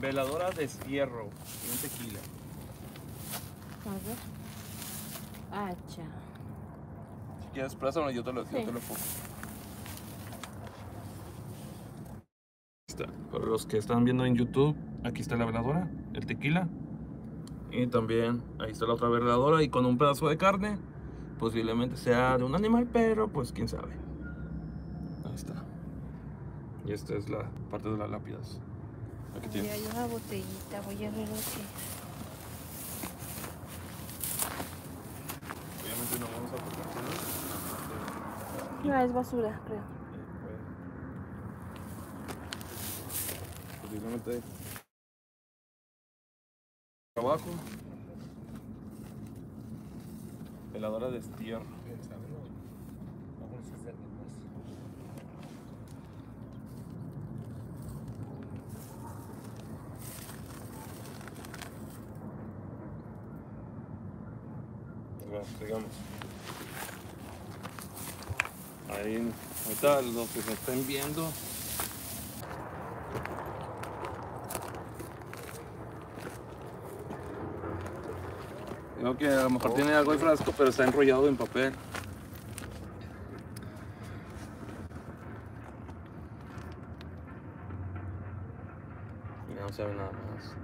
Veladora de hierro y un tequila. A ver. Hacha. Si quieres, préstamelo, yo te lo, yo Sí. te lo pongo. Está. Para los que están viendo en YouTube, aquí está la veladora, el tequila. Y también ahí está la otra veladora y con un pedazo de carne. Posiblemente sea de un animal, pero pues quién sabe. Ahí está. Y esta es la parte de las lápidas. Aquí Y tienes. hay una botellita, voy a ver lo que Obviamente no vamos a tocar. No, es basura, creo. Posiblemente abajo. Veladora de estierro. Bueno, sigamos. Ahí, ahorita los que se estén viendo. Creo que a lo mejor tiene algo de frasco, pero está enrollado en papel. No se ve nada más.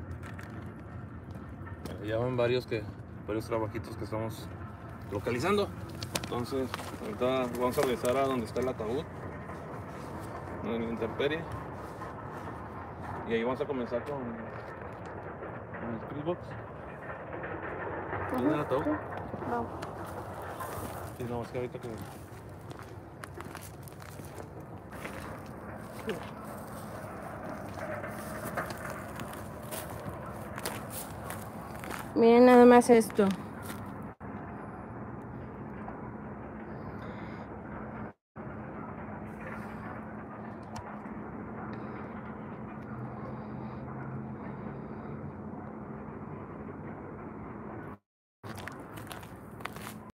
Ya van varios que varios trabajitos que estamos localizando. Entonces, ahorita vamos a regresar a donde está el ataúd, en la intemperie. Y ahí vamos a comenzar con, con el Xbox. ¿Tienes el ataúd? No. Sí, no, es que ahorita que. Miren nada más esto.